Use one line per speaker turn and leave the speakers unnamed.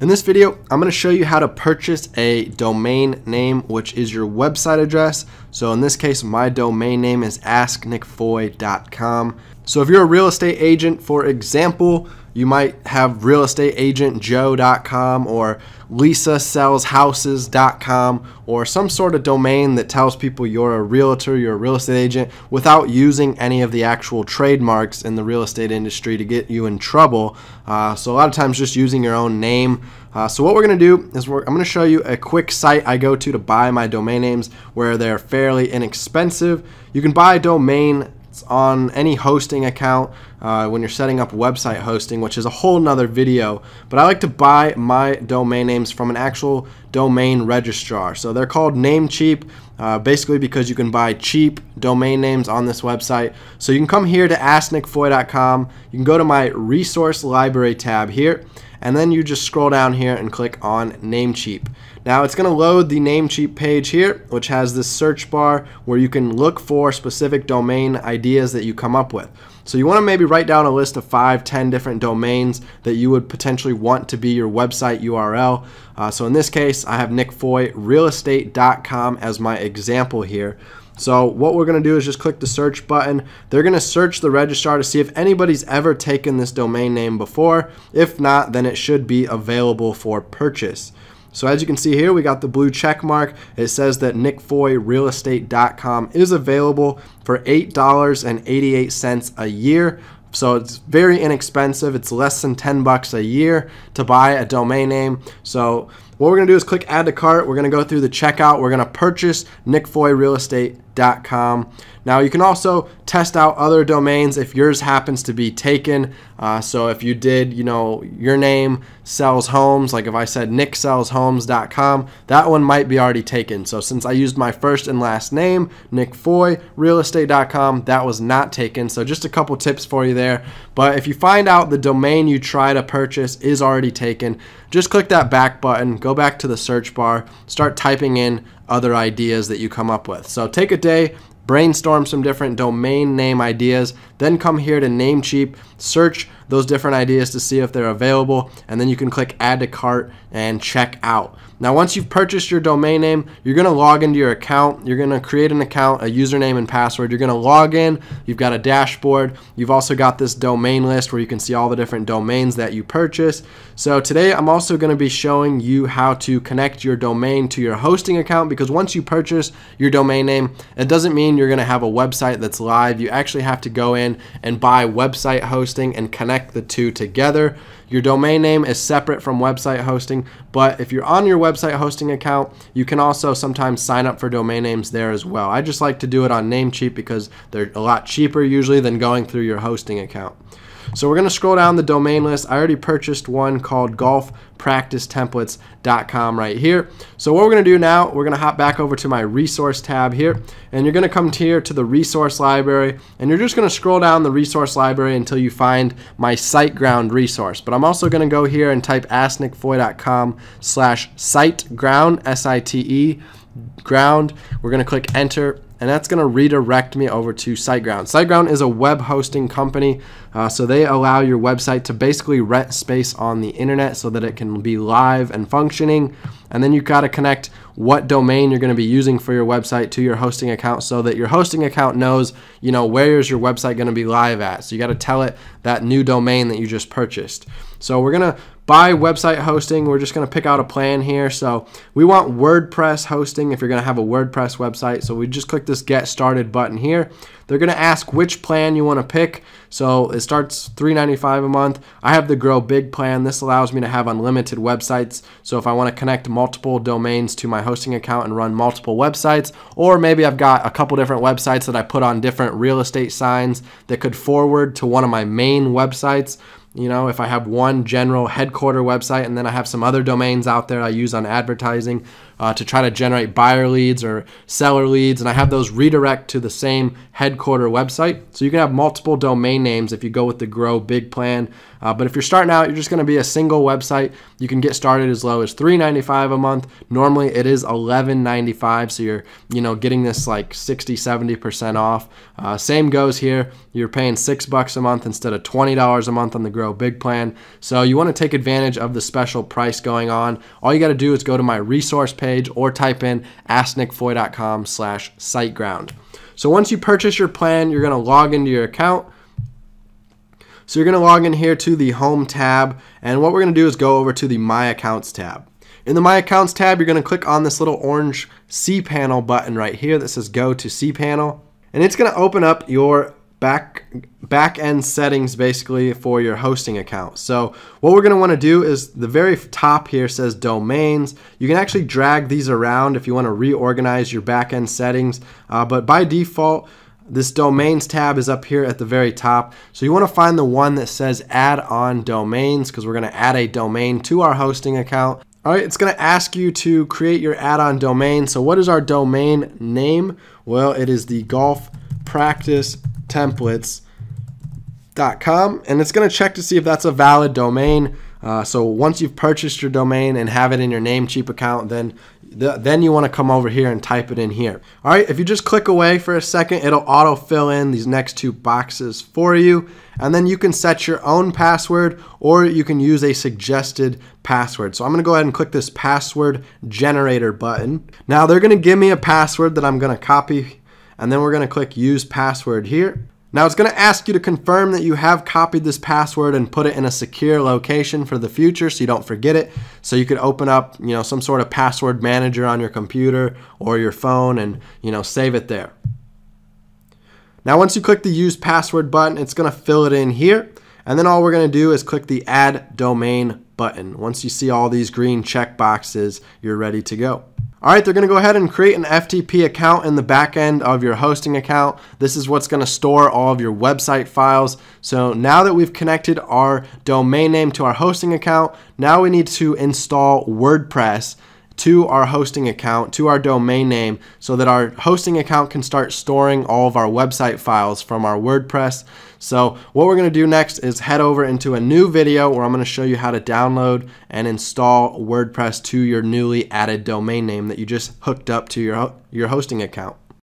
In this video, I'm going to show you how to purchase a domain name, which is your website address. So in this case, my domain name is asknickfoy.com. So if you're a real estate agent, for example, you might have realestateagentjoe.com or lisasellshouses.com or some sort of domain that tells people you're a realtor, you're a real estate agent without using any of the actual trademarks in the real estate industry to get you in trouble. Uh, so a lot of times just using your own name. Uh, so what we're going to do is I'm going to show you a quick site I go to to buy my domain names where they're fairly inexpensive. You can buy a domain on any hosting account uh, when you're setting up website hosting, which is a whole nother video. But I like to buy my domain names from an actual domain registrar. So they're called Namecheap, uh, basically because you can buy cheap domain names on this website. So you can come here to asknickfoy.com. You can go to my resource library tab here and then you just scroll down here and click on Namecheap. Now it's going to load the Namecheap page here, which has this search bar where you can look for specific domain ideas that you come up with. So you want to maybe write down a list of five, ten different domains that you would potentially want to be your website URL. Uh, so in this case, I have nickfoyrealestate.com as my example here. So what we're going to do is just click the search button. They're going to search the registrar to see if anybody's ever taken this domain name before. If not, then it should be available for purchase. So as you can see here, we got the blue check mark. It says that nickfoyrealestate.com is available for $8.88 a year. So it's very inexpensive. It's less than 10 bucks a year to buy a domain name. So what we're going to do is click add to cart. We're going to go through the checkout. We're going to purchase nickfoyrealestate.com. Now you can also test out other domains if yours happens to be taken. Uh, so if you did, you know, your name sells homes, like if I said nicksellshomes.com, that one might be already taken. So since I used my first and last name, nickfoyrealestate.com, that was not taken. So just a couple tips for you there. But if you find out the domain you try to purchase is already taken, just click that back button, go back to the search bar, start typing in other ideas that you come up with. So take a day, brainstorm some different domain name ideas, then come here to Namecheap, search those different ideas to see if they're available, and then you can click add to cart and check out. Now, once you've purchased your domain name, you're going to log into your account. You're going to create an account, a username and password. You're going to log in. You've got a dashboard. You've also got this domain list where you can see all the different domains that you purchase. So today, I'm also going to be showing you how to connect your domain to your hosting account because once you purchase your domain name, it doesn't mean you're going to have a website that's live. You actually have to go in and buy website hosting and connect the two together. Your domain name is separate from website hosting, but if you're on your website hosting account, you can also sometimes sign up for domain names there as well. I just like to do it on Namecheap because they're a lot cheaper usually than going through your hosting account. So we're going to scroll down the domain list. I already purchased one called golfpracticetemplates.com right here. So what we're going to do now, we're going to hop back over to my resource tab here and you're going to come here to the resource library and you're just going to scroll down the resource library until you find my SiteGround resource. But I'm also going to go here and type asknickfoy.com slash siteground, S-I-T-E, ground. We're going to click enter and that's going to redirect me over to SiteGround. SiteGround is a web hosting company, uh, so they allow your website to basically rent space on the internet so that it can be live and functioning. And then you've got to connect what domain you're going to be using for your website to your hosting account so that your hosting account knows, you know, where is your website going to be live at. So you got to tell it that new domain that you just purchased. So we're going to buy website hosting. We're just going to pick out a plan here. So we want WordPress hosting if you're going to have a WordPress website. So we just click this get started button here. They're going to ask which plan you want to pick. So it starts $3.95 a month. I have the Grow Big plan. This allows me to have unlimited websites. So if I want to connect multiple domains to my hosting account and run multiple websites, or maybe I've got a couple different websites that I put on different real estate signs that could forward to one of my main websites. You know, if I have one general headquarter website and then I have some other domains out there I use on advertising uh, to try to generate buyer leads or seller leads. And I have those redirect to the same headquarter website. So you can have multiple domain names if you go with the Grow Big plan. Uh, but if you're starting out, you're just going to be a single website. You can get started as low as $3.95 a month. Normally it is $11.95, so you're you know getting this like 60, 70% off. Uh, same goes here. You're paying six bucks a month instead of $20 a month on the Grow Big plan. So you want to take advantage of the special price going on. All you got to do is go to my resource page or type in asknickfoy.com slash siteground. So once you purchase your plan, you're going to log into your account. So you're going to log in here to the Home tab, and what we're going to do is go over to the My Accounts tab. In the My Accounts tab, you're going to click on this little orange cPanel button right here that says Go to cPanel, and it's going to open up your back back end settings basically for your hosting account. So what we're going to want to do is the very top here says domains. You can actually drag these around if you want to reorganize your back end settings, uh, but by default this domains tab is up here at the very top. So you want to find the one that says add on domains because we're going to add a domain to our hosting account. All right, it's going to ask you to create your add-on domain. So what is our domain name? Well, it is the golf practice templates.com and it's going to check to see if that's a valid domain. Uh, so once you've purchased your domain and have it in your Namecheap account, then then you want to come over here and type it in here. All right, if you just click away for a second, it'll auto fill in these next two boxes for you. And then you can set your own password or you can use a suggested password. So I'm going to go ahead and click this password generator button. Now they're going to give me a password that I'm going to copy and then we're going to click use password here. Now it's going to ask you to confirm that you have copied this password and put it in a secure location for the future so you don't forget it. So you could open up, you know, some sort of password manager on your computer or your phone and, you know, save it there. Now once you click the use password button, it's going to fill it in here. And then all we're going to do is click the add domain button. Once you see all these green check boxes, you're ready to go. All right, they're going to go ahead and create an FTP account in the back end of your hosting account. This is what's going to store all of your website files. So now that we've connected our domain name to our hosting account, now we need to install WordPress to our hosting account, to our domain name, so that our hosting account can start storing all of our website files from our WordPress. So what we're going to do next is head over into a new video where I'm going to show you how to download and install WordPress to your newly added domain name that you just hooked up to your, your hosting account.